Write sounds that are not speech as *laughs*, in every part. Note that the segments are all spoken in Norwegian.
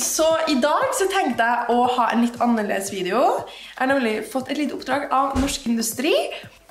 så i dag så tenkte jeg å ha en litt annerledes video. Jeg har nemlig fått et lite oppdrag av Norsk Industri.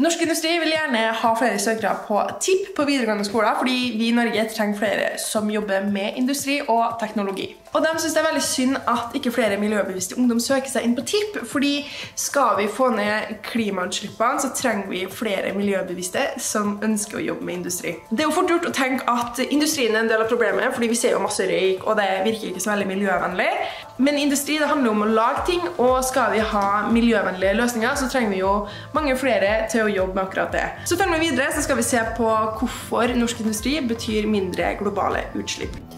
Norsk Industri vil gjerne ha flere søkere på TIP på videregående skoler, fordi vi i Norge trenger flere som jobber med industri og teknologi. Og de synes det er veldig synd at ikke flere miljøbevisste ungdom søker seg inn på TIP, fordi skal vi få ned klimautslippene, så trenger vi flere miljøbevisste som ønsker å jobbe med industri. Det er jo fort gjort å tenke at industrien er en del av problemet, fordi vi ser jo masse røyk, og det virker ikke så veldig miljøvennlig. Men industri det handler om å lage ting, og skal vi ha miljøvennlige løsninger, så trenger vi jo mange flere til å jobbe med akkurat det. Så følg med videre, så skal vi se på hvorfor norsk industri betyr mindre globale utslipp.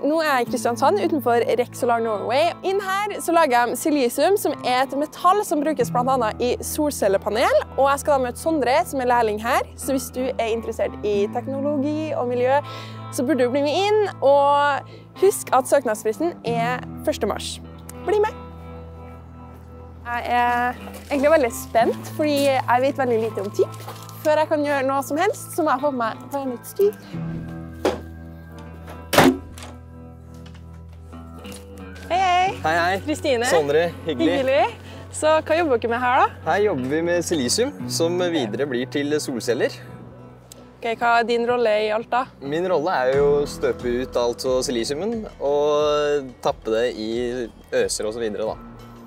Nå er jeg i Kristiansand utenfor Rexolar Norway. Inn her så lager jeg silisium, som er et metall som brukes bl.a. i solcellepanel. Og jeg skal da møte Sondre, som er lærling her. Så hvis du er interessert i teknologi og miljø, så burde du bli med inn. Og husk at søknadsfristen er 1. mars. Bli med! Jeg er egentlig veldig spent, fordi jeg vet veldig lite om TIP. Før jeg kan gjøre noe som helst, så må jeg få på meg vernutstyr. Hei, hei. Kristine. Sondre, hyggelig. Hyggelig. Så hva jobber dere med her, da? Her jobber vi med silisium, som videre blir til solceller. Okay, hva er din rolle i alt, da? Min rolle er jo å støpe ut altså silisiumen og tappe det i øser videre, da.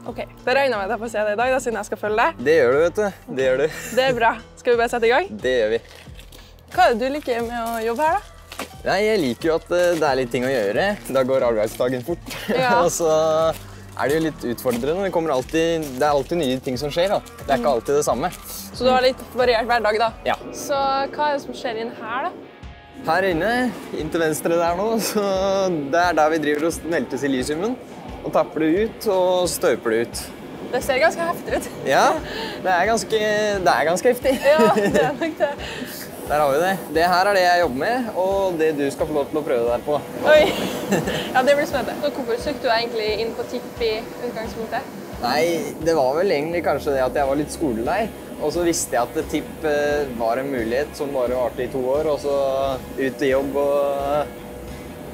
Ok, Da regner jeg med at jeg får se det i dag, da, siden jeg skal følge deg. Det gjør du, vet du. Det gjør du. Det er bra. Skal vi bare sette i gang? Det gjør vi. Hva er det du liker med å jobbe her, da? Nei, jeg liker jo at eh, det er litt ting å gjøre. Da går arbeidsdagen fort. *laughs* Ja. og så er det jo litt utfordrende. Det, alltid, det er alltid nye ting som skjer. da. Det er ikke alltid det samme. Så du har litt variert hverdag, da. Ja. Så hva er det som skjer inn her, da? Her inne, inn til venstre der nå, så det er der vi driver og smelter silisiumen. Og tapper det ut og støper det ut. Det ser ganske heftig ut. Ja, det er ganske, det er ganske heftig. *laughs* Ja, det er *laughs* nok det. Der har vi det. Det her er det jeg jobber med, og det du skal få lov til å prøve deg på. Oi. *laughs* Ja, det blir spennende. Så hvorfor søkte du egentlig inn på TIP i utgangspunktet? Nei, det var vel egentlig kanskje det at jeg var litt skolelei. Og så visste jeg at TIP eh, var en mulighet som bare varte i to år. Og så ut i jobb og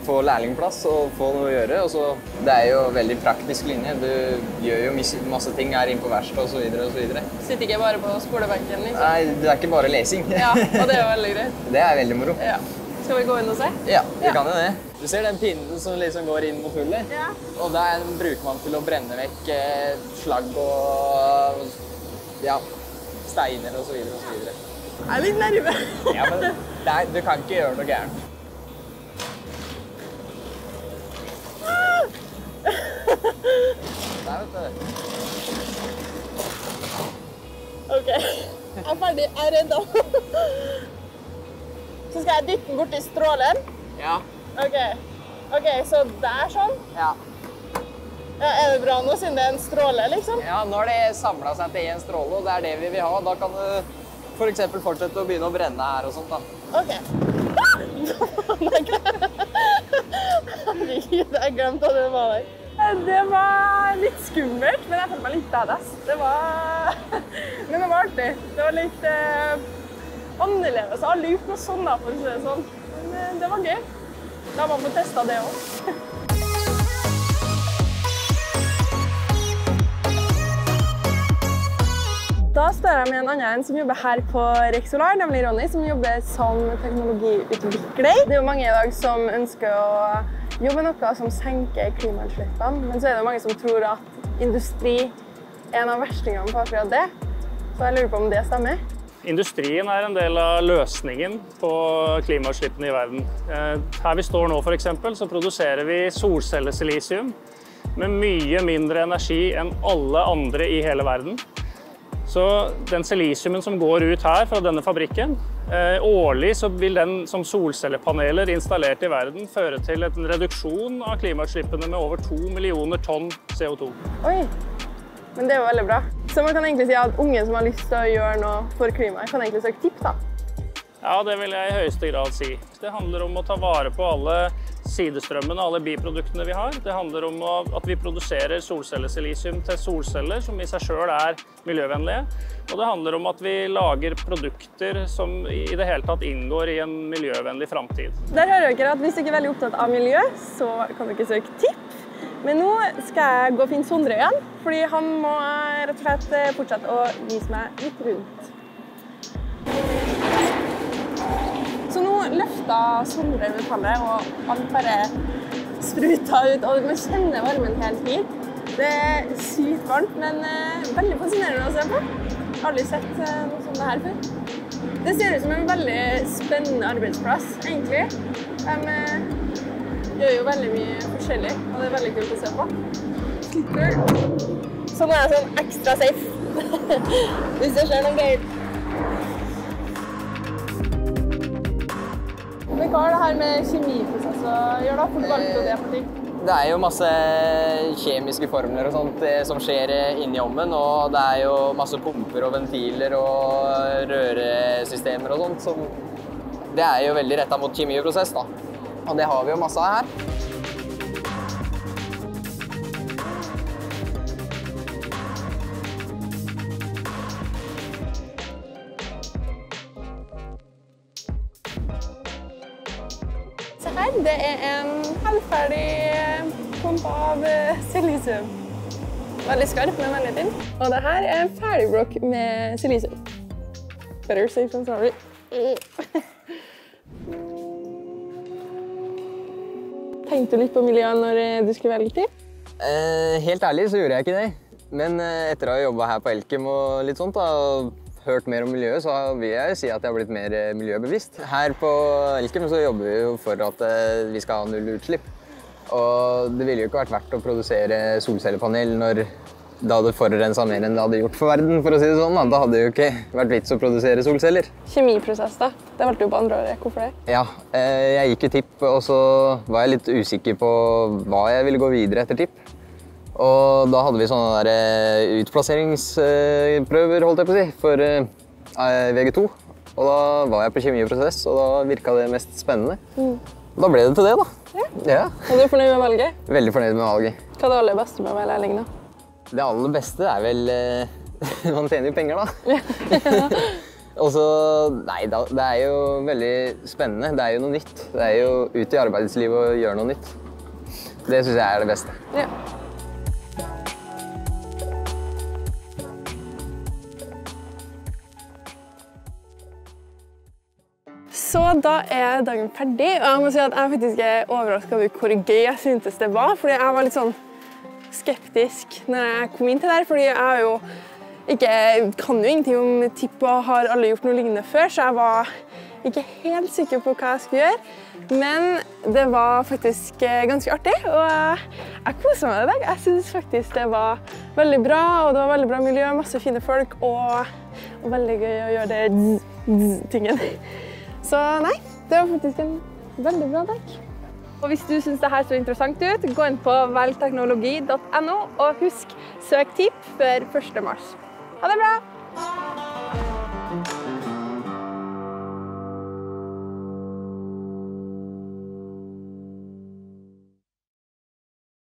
få lærlingplass og få noe å gjøre. Og så, det er jo veldig praktisk linje. Du gjør jo masse ting her inne på verkstedet osv. osv. Sitter ikke bare på skolebenken, liksom? Nei, det er ikke bare lesing. Ja, og det er jo veldig greit. *laughs* Det er veldig moro. Ja. Skal vi gå inn og se? Ja, vi Ja. kan jo det. Du ser den pinnen som liksom går inn mot hullet? Ja. Og den bruker man til å brenne vekk eh, slagg og ja, steiner og så videre og så videre. Jeg er litt nervøs. Ja, men er, du kan ikke gjøre noe gærent. Der, vet du. OK. Jeg er ferdig. Jeg er redd. Så skal jeg dytte den borti strålen? Ja. OK. Ok, Så der sånn? Ja. Ja, er det bra nå, siden det er en stråle, liksom? ja, nå har det samla seg til én stråle, og det er det vi vil ha. Da kan du f.eks. fortsette å begynne å brenne her og sånt. da. OK. *laughs* Herregud, jeg glemte at det var der. Det var litt skummelt, men jeg følte meg litt badass. Det var *laughs* Men det var artig. Det var litt eh, annerledes. Jeg har lurt noe sånn, da, for å si det sånn. Men eh, det var gøy. Da må man få testa det òg. *laughs* Da står jeg med en annen som jobber her på Rexolar, nemlig Ronny, som jobber som teknologiutvikler. Det er jo mange i dag som ønsker å jobbe med noe som senker klimautslippene, men så er det mange som tror at industri er en av verstingene på akkurat det. Så jeg lurer på om det stemmer. Industrien er en del av løsningen på klimautslippene i verden. Eh, Her vi står nå eksempel, så produserer vi solcellesilisium med mye mindre energi enn alle andre i hele verden. Så den silisiumen som går ut her fra denne fabrikken, årlig så vil den som solcellepaneler installert i verden føre til en reduksjon av klimautslippene med over to millioner tonn CO2. Oi, men det er jo veldig bra. Så man kan egentlig si at unge som har lyst til å gjøre noe for klimaet, kan egentlig søke tipp, da. Ja, det vil jeg i høyeste grad si. Det handler om å ta vare på alle sidestrømmene, alle biproduktene vi har. Det handler om at vi produserer solcellesilisium til solceller, som i seg sjøl er miljøvennlige. Og det handler om at vi lager produkter som i det hele tatt inngår i en miljøvennlig framtid. Der hører dere at hvis dere er veldig opptatt av miljø, så kan dere søke tipp. Men nå skal jeg gå og finne Sondre igjen, fordi han må rett og slett eh, fortsette å vise meg litt rundt. Løfta Sondre metallet, og alt bare spruta ut. Og man kjenner varmen helt hit. Det er sykt varmt, men uh, veldig fascinerende å se på. Aldri sett uh, noe sånt her før. Det ser ut som en veldig spennende arbeidsplass, egentlig. De uh, gjør jo veldig mye forskjellig, og det er veldig kult å se på. Slipper. Så nå er jeg sånn ekstra safe. *laughs* Hvis det skjer noe gøy. Men hva har det her med kjemiprosess å gjøre, da? Hvorfor valgte du det for ting. Det er jo masse kjemiske formler og sånt eh, som skjer eh, inni ovnen. Og det er jo masse pumper og ventiler og røresystemer og sånt. Så det er jo veldig retta mot kjemiprosess, da. Og det har vi jo masse av her. Her, det er en halvferdig pumpe av eh, silisium. Veldig skarp, men veldig tynn. Og det her er en ferdigblokk med silisium. Better safe than sorry. Tenkte du litt på miljøet når eh, du skulle velge til? Eh, helt ærlig så gjorde jeg ikke det. Men etter å ha jobba her på Elkem og litt sånt, da, hørt mer om miljøet, så vil jeg si at jeg har blitt mer eh, miljøbevisst. Her på Elkem så jobber vi jo for at eh, vi skal ha null utslipp. Og det ville jo ikke vært verdt å produsere solcellepanel når det hadde forurensa mer enn det hadde gjort for verden. for å si det sånn. Da, hadde det jo ikke vært vits å produsere solceller. Kjemiprosess, da. Det valgte du på andre året. Hvorfor det? Ja, eh, jeg gikk i tipp, og så var jeg litt usikker på hva jeg ville gå videre etter TIP. Og da hadde vi sånne der eh, utplasseringsprøver, holdt jeg på å si, for eh, VG2. Og da var jeg på kjemi og prosess, og da virka det mest spennende. Da ble det til det, da. Ja. Du er fornøyd med valget? Veldig fornøyd med valget. Hva er det aller beste med å være lærling, da? Det aller beste er vel eh, *laughs* Man tjener jo penger, da. *laughs* Og så Nei, det er jo veldig spennende. Det er jo noe nytt. Det er jo ut i arbeidslivet og gjøre noe nytt. Det syns jeg er det beste. Ja. Så da er dagen ferdig, og jeg må si at jeg faktisk er overraska over hvor gøy jeg syntes det var. Fordi jeg var litt sånn skeptisk når jeg kom inn til det her, fordi jeg jo ikke, kan jo ingenting om tipp og har alle gjort noe lignende før, så jeg var ikke helt sikker på hva jeg skulle gjøre. Men det var faktisk eh, ganske artig, og jeg, kosa meg i dag. Jeg syns faktisk det var veldig bra, og det var veldig bra miljø, masse fine folk, og, og veldig gøy å gjøre det dzz-tingen. Så nei, det var faktisk en veldig bra dag. Og hvis du syns dette så interessant ut, gå inn på velgteknologi.no, og husk søk TIP før 1. mars. Ha det bra!